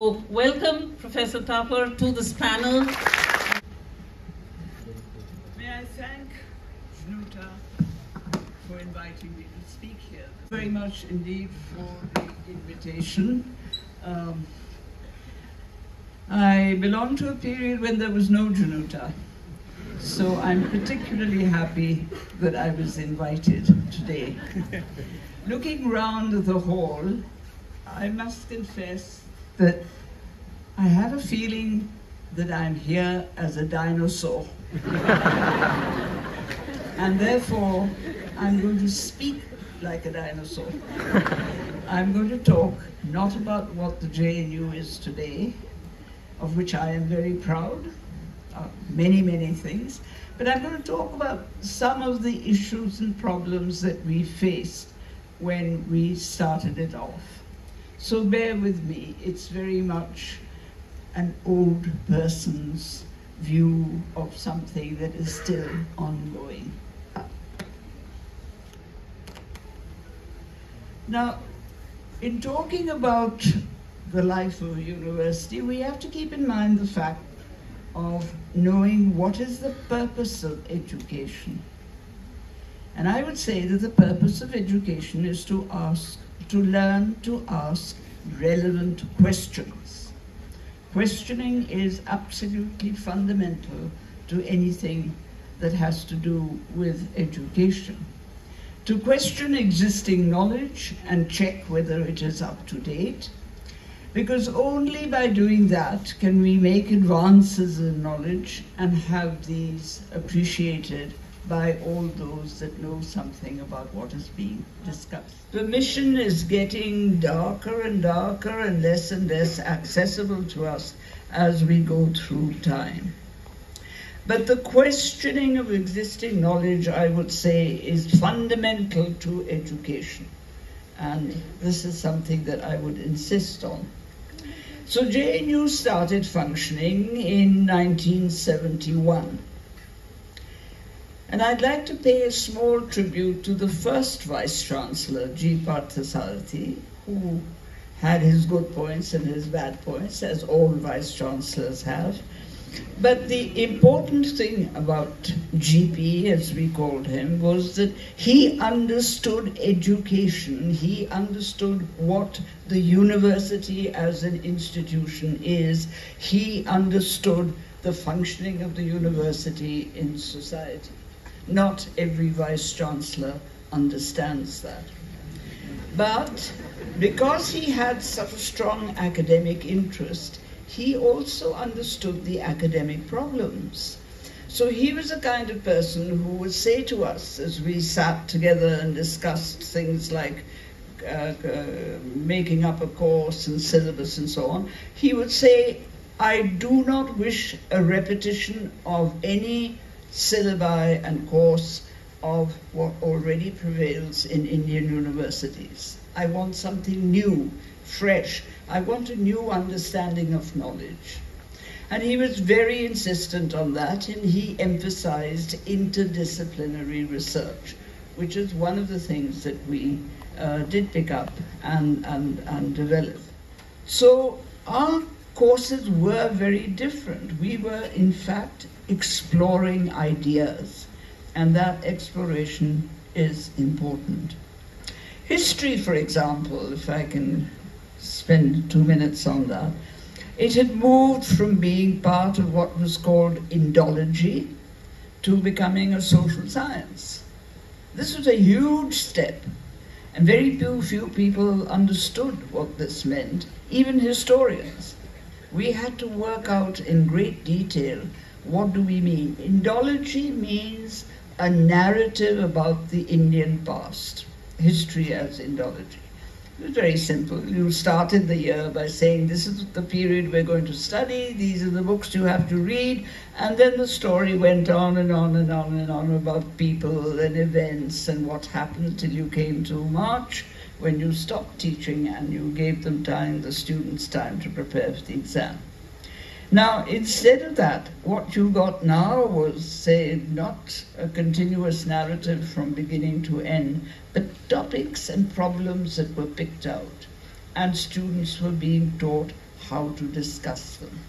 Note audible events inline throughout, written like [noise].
So welcome, Professor Thapar, to this panel. May I thank JNUTA for inviting me to speak here. Very much indeed for the invitation. Um, I belong to a period when there was no JNUTA. So I'm particularly happy that I was invited today. [laughs] Looking round the hall, I must confess that I have a feeling that I'm here as a dinosaur. [laughs] and therefore, I'm going to speak like a dinosaur. I'm going to talk not about what the JNU is today, of which I am very proud, uh, many, many things, but I'm going to talk about some of the issues and problems that we faced when we started it off. So bear with me, it's very much an old person's view of something that is still ongoing. Now, in talking about the life of a university, we have to keep in mind the fact of knowing what is the purpose of education. And I would say that the purpose of education is to ask, to learn to ask relevant questions. Questioning is absolutely fundamental to anything that has to do with education. To question existing knowledge and check whether it is up to date, because only by doing that can we make advances in knowledge and have these appreciated by all those that know something about what is being discussed. The mission is getting darker and darker and less and less accessible to us as we go through time. But the questioning of existing knowledge, I would say, is fundamental to education. And this is something that I would insist on. So JNU started functioning in 1971. And I'd like to pay a small tribute to the first Vice Chancellor, G. Parthasarathy, who had his good points and his bad points, as all Vice Chancellors have. But the important thing about GP, as we called him, was that he understood education. He understood what the university as an institution is. He understood the functioning of the university in society. Not every vice chancellor understands that. But because he had such a strong academic interest, he also understood the academic problems. So he was the kind of person who would say to us as we sat together and discussed things like uh, uh, making up a course and syllabus and so on, he would say, I do not wish a repetition of any syllabi and course of what already prevails in Indian universities. I want something new, fresh. I want a new understanding of knowledge. And he was very insistent on that, and he emphasized interdisciplinary research, which is one of the things that we uh, did pick up and, and, and develop. So our courses were very different. We were, in fact, exploring ideas, and that exploration is important. History, for example, if I can spend two minutes on that, it had moved from being part of what was called Indology to becoming a social science. This was a huge step, and very few, few people understood what this meant, even historians. We had to work out in great detail what do we mean? Indology means a narrative about the Indian past, history as Indology. It was very simple. You started the year by saying, this is the period we're going to study, these are the books you have to read, and then the story went on and on and on and on about people and events and what happened till you came to March when you stopped teaching and you gave them time, the students time to prepare for the exam. Now, instead of that, what you got now was, say, not a continuous narrative from beginning to end, but topics and problems that were picked out. And students were being taught how to discuss them,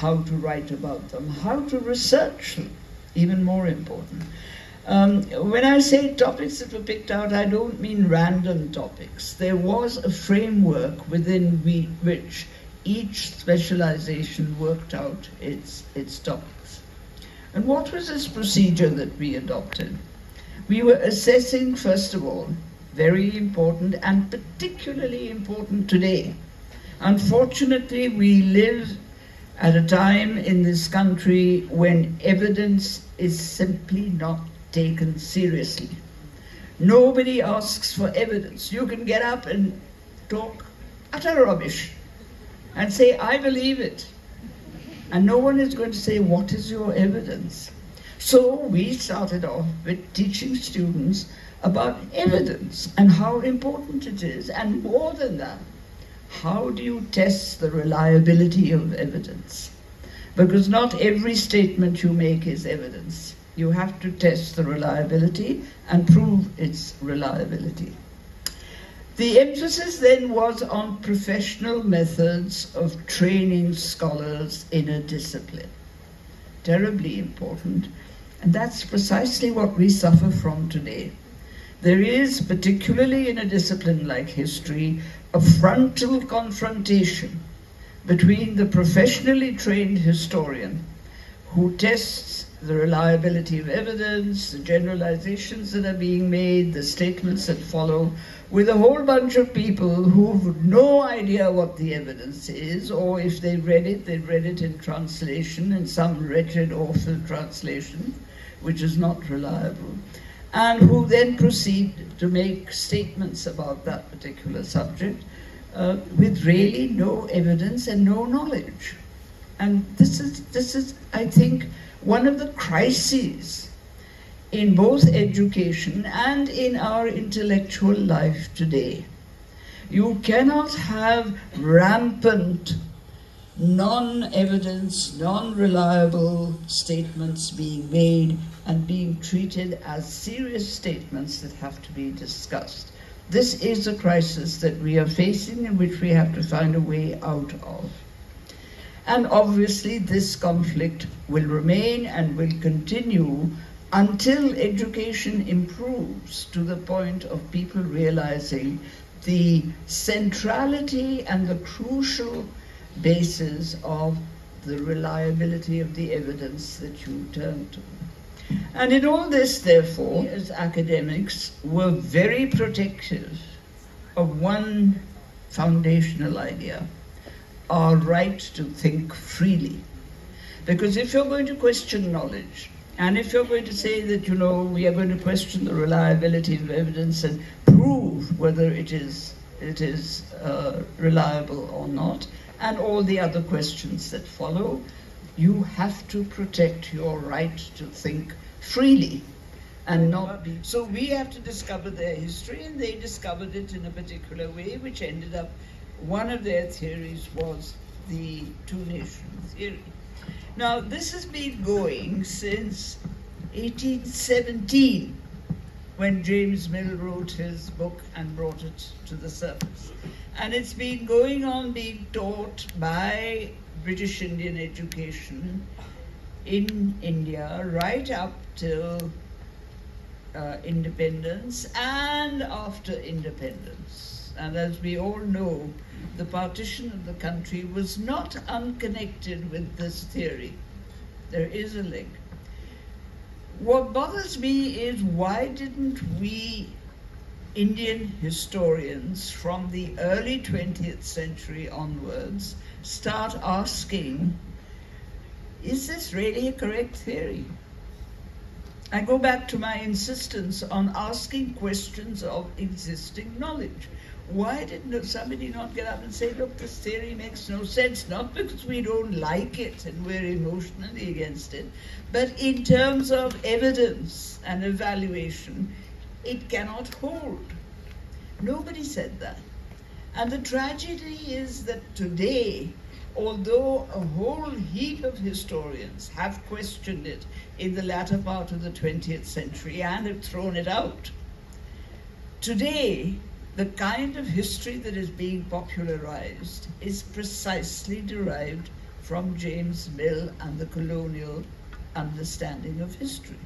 how to write about them, how to research them, even more important. Um, when I say topics that were picked out, I don't mean random topics. There was a framework within we, which each specialization worked out its, its topics. And what was this procedure that we adopted? We were assessing, first of all, very important and particularly important today. Unfortunately, we live at a time in this country when evidence is simply not taken seriously. Nobody asks for evidence. You can get up and talk utter rubbish and say, I believe it. And no one is going to say, What is your evidence? So we started off with teaching students about evidence and how important it is, and more than that, how do you test the reliability of evidence? Because not every statement you make is evidence. You have to test the reliability and prove its reliability. The emphasis then was on professional methods of training scholars in a discipline. Terribly important. And that's precisely what we suffer from today. There is, particularly in a discipline like history, a frontal confrontation between the professionally trained historian who tests the reliability of evidence, the generalizations that are being made, the statements that follow, with a whole bunch of people who've no idea what the evidence is, or if they read it, they read it in translation, in some wretched author translation, which is not reliable, and who then proceed to make statements about that particular subject uh, with really no evidence and no knowledge. And this is, this is, I think, one of the crises in both education and in our intellectual life today. You cannot have rampant, non evidence, non reliable statements being made and being treated as serious statements that have to be discussed. This is a crisis that we are facing in which we have to find a way out of. And obviously, this conflict will remain and will continue until education improves to the point of people realizing the centrality and the crucial basis of the reliability of the evidence that you turn to. And in all this, therefore, as academics, were very protective of one foundational idea our right to think freely. Because if you're going to question knowledge, and if you're going to say that, you know, we are going to question the reliability of evidence and prove whether it is, it is uh, reliable or not, and all the other questions that follow, you have to protect your right to think freely and not be. So we have to discover their history, and they discovered it in a particular way, which ended up one of their theories was the two nation theory. Now, this has been going since 1817 when James Mill wrote his book and brought it to the surface. And it's been going on being taught by British Indian education in India right up till uh, independence and after independence. And as we all know, the partition of the country was not unconnected with this theory. There is a link. What bothers me is why didn't we Indian historians from the early 20th century onwards start asking, is this really a correct theory? I go back to my insistence on asking questions of existing knowledge. Why didn't somebody not get up and say, look, this theory makes no sense, not because we don't like it and we're emotionally against it, but in terms of evidence and evaluation, it cannot hold. Nobody said that. And the tragedy is that today, although a whole heap of historians have questioned it in the latter part of the 20th century and have thrown it out, today the kind of history that is being popularized is precisely derived from James Mill and the colonial understanding of history.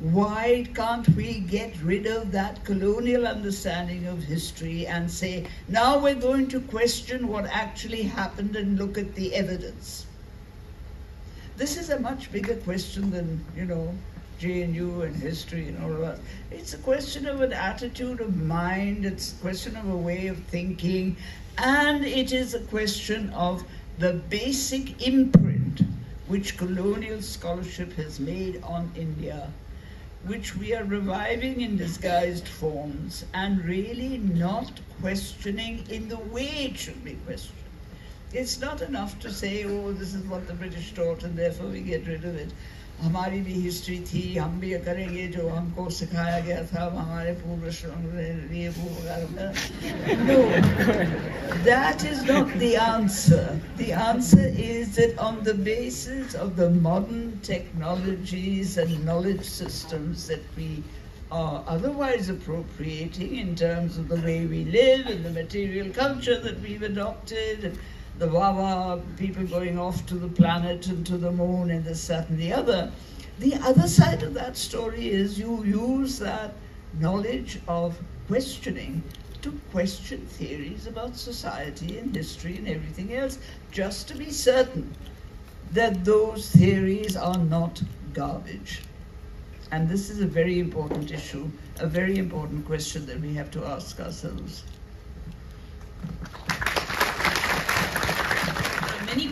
Why can't we get rid of that colonial understanding of history and say, now we're going to question what actually happened and look at the evidence? This is a much bigger question than, you know, JNU and history and all of that. It's a question of an attitude of mind, it's a question of a way of thinking, and it is a question of the basic imprint which colonial scholarship has made on India, which we are reviving in disguised forms and really not questioning in the way it should be questioned. It's not enough to say, oh, this is what the British taught and therefore we get rid of it. हमारी भी history थी हम भी करेंगे जो हमको सिखाया गया था हमारे पूर्व लिए No, that is not the answer. The answer is that on the basis of the modern technologies and knowledge systems that we are otherwise appropriating in terms of the way we live and the material culture that we've adopted the Wawa people going off to the planet and to the moon and this, that, and the other. The other side of that story is you use that knowledge of questioning to question theories about society and history and everything else, just to be certain that those theories are not garbage. And this is a very important issue, a very important question that we have to ask ourselves.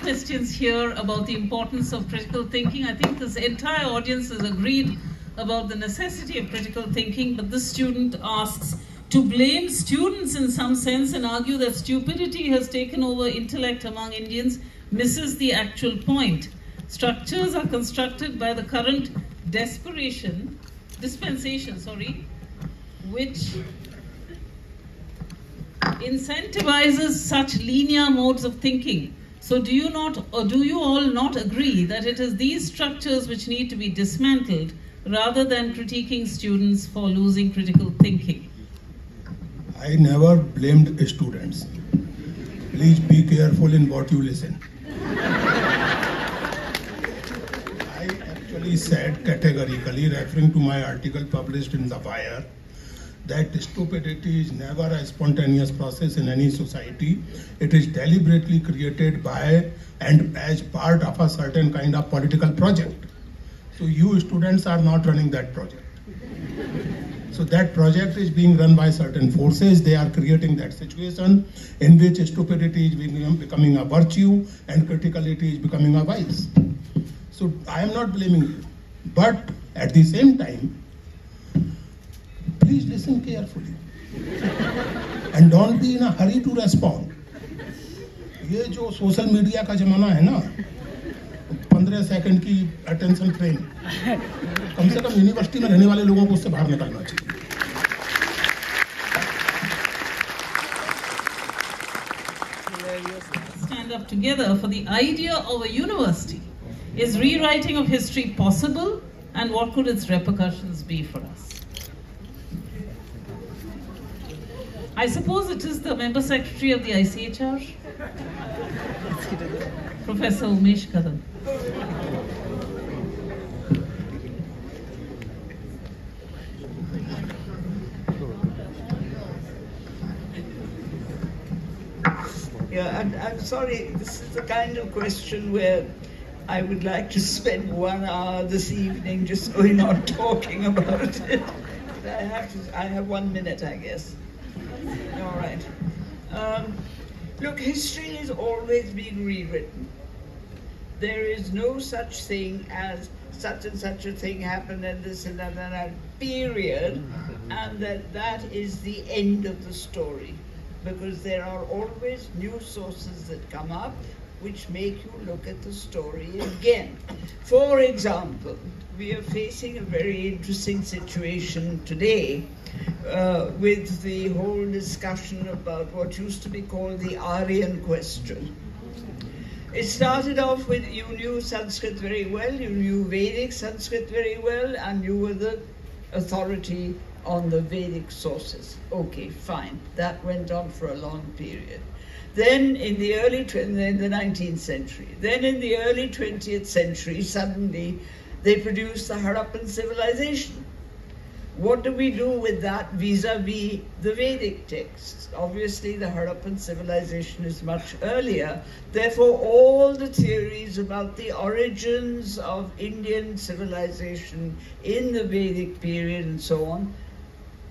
Questions here about the importance of critical thinking. I think this entire audience has agreed about the necessity of critical thinking, but this student asks to blame students in some sense and argue that stupidity has taken over intellect among Indians misses the actual point. Structures are constructed by the current desperation, dispensation, sorry, which incentivizes such linear modes of thinking so do you not, or do you all not agree that it is these structures which need to be dismantled rather than critiquing students for losing critical thinking? I never blamed students. Please be careful in what you listen. I actually said categorically, referring to my article published in The Wire, that stupidity is never a spontaneous process in any society. It is deliberately created by and as part of a certain kind of political project. So you students are not running that project. So that project is being run by certain forces. They are creating that situation in which stupidity is becoming a virtue and criticality is becoming a vice. So I am not blaming you. But at the same time, please listen carefully and don't be in a hurry to respond ये जो social media का जमाना है ना पंद्रह second की attention train कम से कम यूनिवर्सिटी में रहने वाले लोगों को उससे बाहर निकलना चाहिए stand up together for the idea of a university. Is rewriting of history possible and what could its repercussions be for us? I suppose it is the member secretary of the ICHR, Professor Umesh Kadam. Yeah, I'm, I'm sorry, this is the kind of question where I would like to spend one hour this evening just going on [laughs] talking about it. I have to, I have one minute, I guess. All right. Um, look, history is always being rewritten. There is no such thing as such and such a thing happened and this and that and that period, and that that is the end of the story. Because there are always new sources that come up which make you look at the story again. For example, we are facing a very interesting situation today uh, with the whole discussion about what used to be called the Aryan question. It started off with you knew Sanskrit very well, you knew Vedic Sanskrit very well, and you were the authority on the Vedic sources. Okay, fine. That went on for a long period. Then in the early in the 19th century, then in the early 20th century, suddenly they produced the Harappan civilization. What do we do with that vis-a-vis the Vedic texts? Obviously, the Harappan civilization is much earlier. Therefore, all the theories about the origins of Indian civilization in the Vedic period and so on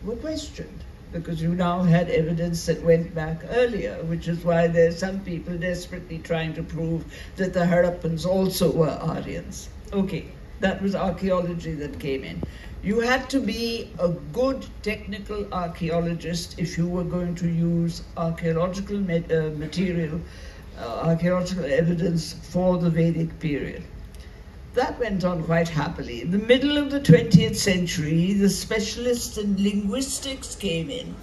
were questioned because you now had evidence that went back earlier, which is why there's some people desperately trying to prove that the Harappans also were Aryans. Okay, that was archaeology that came in. You had to be a good technical archaeologist if you were going to use archaeological uh, material, uh, archaeological evidence for the Vedic period. That went on quite happily. In the middle of the 20th century, the specialists in linguistics came in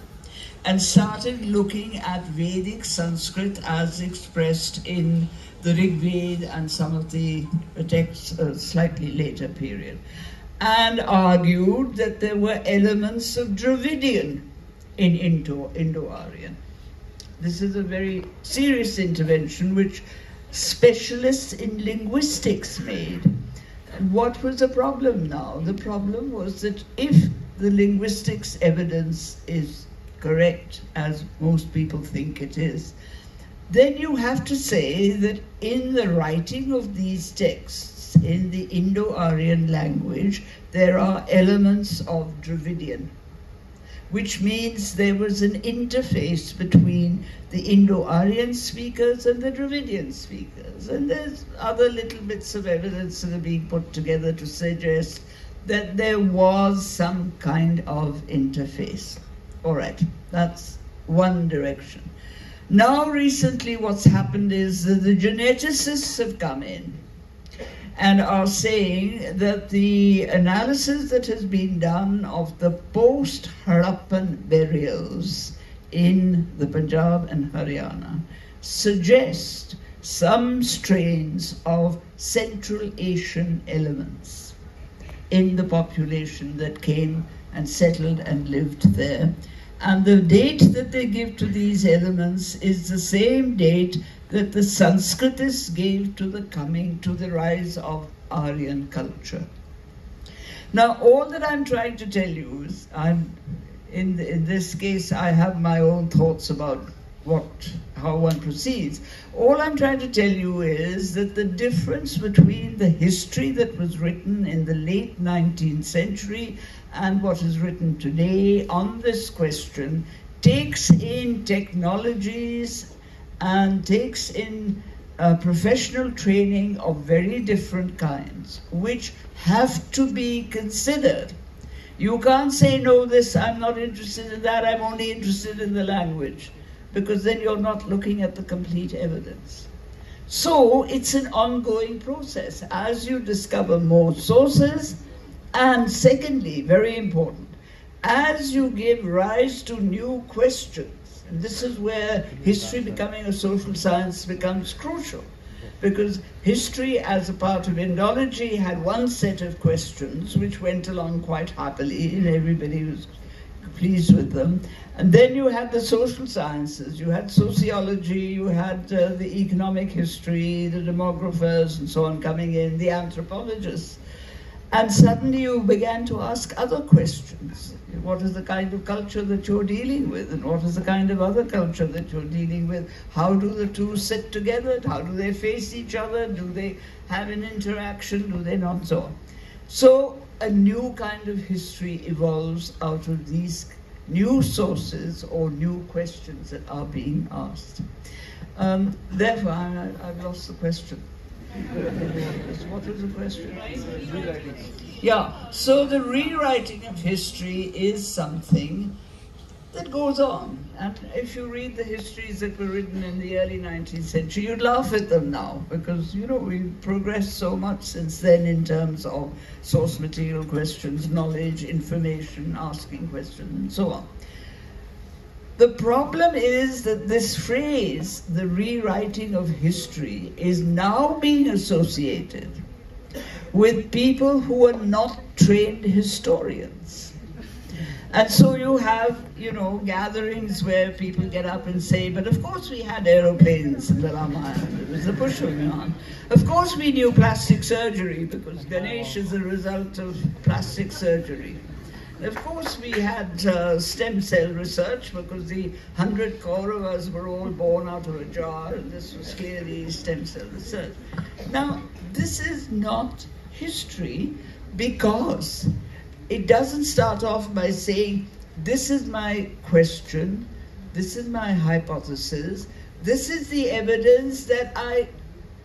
and started looking at Vedic Sanskrit as expressed in the Rig Veda and some of the texts a uh, slightly later period, and argued that there were elements of Dravidian in Indo, Indo-Aryan. This is a very serious intervention which specialists in linguistics made. And what was the problem now? The problem was that if the linguistics evidence is correct, as most people think it is, then you have to say that in the writing of these texts, in the Indo-Aryan language, there are elements of Dravidian which means there was an interface between the Indo-Aryan speakers and the Dravidian speakers. And there's other little bits of evidence that are being put together to suggest that there was some kind of interface. All right, that's one direction. Now recently what's happened is that the geneticists have come in and are saying that the analysis that has been done of the post-Harappan burials in the Punjab and Haryana suggest some strains of Central Asian elements in the population that came and settled and lived there. And the date that they give to these elements is the same date that the Sanskritists gave to the coming, to the rise of Aryan culture. Now, all that I'm trying to tell you is, I'm, in, in this case, I have my own thoughts about what, how one proceeds. All I'm trying to tell you is that the difference between the history that was written in the late 19th century and what is written today on this question takes in technologies and takes in uh, professional training of very different kinds, which have to be considered. You can't say, no, this, I'm not interested in that, I'm only interested in the language, because then you're not looking at the complete evidence. So it's an ongoing process as you discover more sources, and secondly, very important, as you give rise to new questions, this is where history becoming a social science becomes crucial. Because history, as a part of Indology, had one set of questions which went along quite happily, and everybody was pleased with them. And then you had the social sciences, you had sociology, you had uh, the economic history, the demographers, and so on coming in, the anthropologists. And suddenly you began to ask other questions. What is the kind of culture that you're dealing with? And what is the kind of other culture that you're dealing with? How do the two sit together? How do they face each other? Do they have an interaction? Do they not? So on. So a new kind of history evolves out of these new sources or new questions that are being asked. Um, therefore, I, I've lost the question. What was the question? Yeah, so the rewriting of history is something that goes on. And if you read the histories that were written in the early 19th century, you'd laugh at them now because, you know, we've progressed so much since then in terms of source material questions, knowledge, information, asking questions, and so on. The problem is that this phrase, the rewriting of history, is now being associated with people who are not trained historians. And so you have, you know, gatherings where people get up and say, but of course we had aeroplanes in the Ramayana, it was the Pushpaviman. Of course we knew plastic surgery because Ganesh is a result of plastic surgery. Of course, we had uh, stem cell research because the hundred Kauravas were all born out of a jar, and this was clearly stem cell research. Now, this is not history because it doesn't start off by saying, This is my question, this is my hypothesis, this is the evidence that I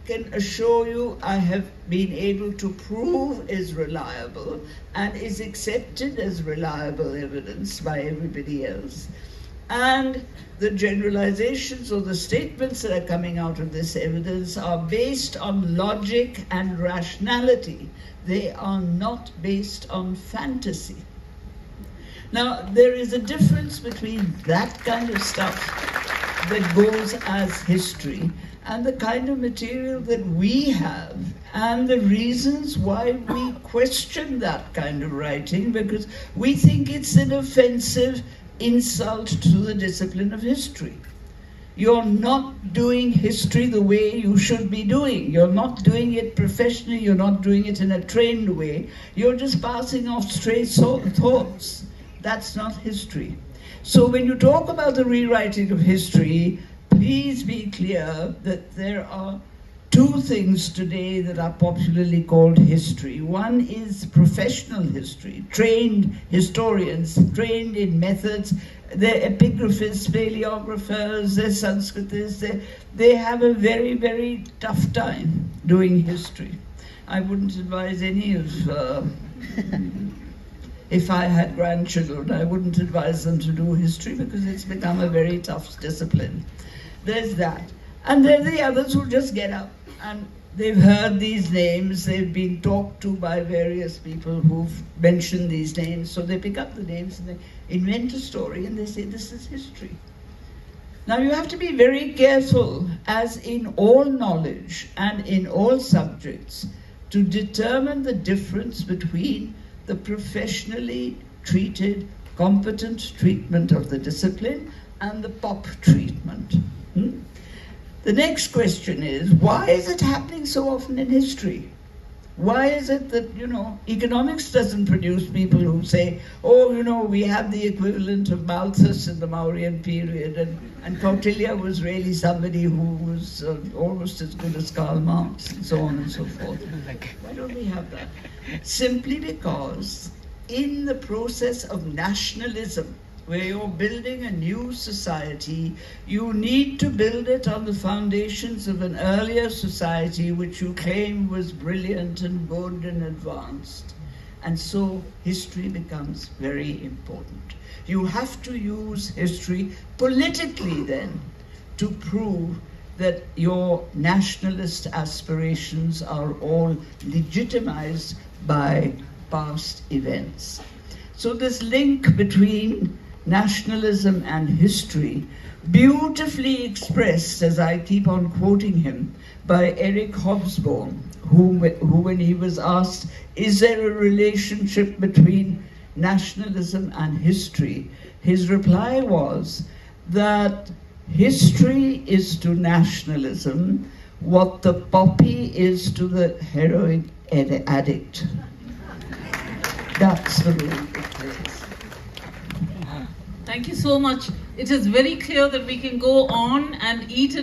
can assure you I have been able to prove is reliable and is accepted as reliable evidence by everybody else. And the generalizations or the statements that are coming out of this evidence are based on logic and rationality. They are not based on fantasy. Now, there is a difference between that kind of stuff that goes as history and the kind of material that we have and the reasons why we question that kind of writing because we think it's an offensive insult to the discipline of history. You're not doing history the way you should be doing. You're not doing it professionally. You're not doing it in a trained way. You're just passing off stray thoughts. That's not history. So when you talk about the rewriting of history, please be clear that there are two things today that are popularly called history. One is professional history, trained historians, trained in methods. They're epigraphists, paleographers, they're Sanskritists. They, they have a very, very tough time doing history. I wouldn't advise any of, uh, if I had grandchildren, I wouldn't advise them to do history because it's become a very tough discipline. There's that. And there are the others who just get up and they've heard these names, they've been talked to by various people who've mentioned these names, so they pick up the names and they invent a story and they say, this is history. Now you have to be very careful, as in all knowledge and in all subjects, to determine the difference between the professionally treated, competent treatment of the discipline and the pop treatment. Hmm? The next question is, why is it happening so often in history? Why is it that, you know, economics doesn't produce people who say, oh, you know, we have the equivalent of Malthus in the Mauryan period, and, and Kautilya was really somebody who was uh, almost as good as Karl Marx, and so on and so forth. Why don't we have that? Simply because in the process of nationalism, where you're building a new society, you need to build it on the foundations of an earlier society which you claim was brilliant and good and advanced. And so history becomes very important. You have to use history politically then to prove that your nationalist aspirations are all legitimized by past events. So this link between nationalism and history, beautifully expressed, as I keep on quoting him, by Eric Hobsbawm, who, who when he was asked, is there a relationship between nationalism and history, his reply was that history is to nationalism what the poppy is to the heroin addict. That's the role it. Thank you so much. It is very clear that we can go on and eat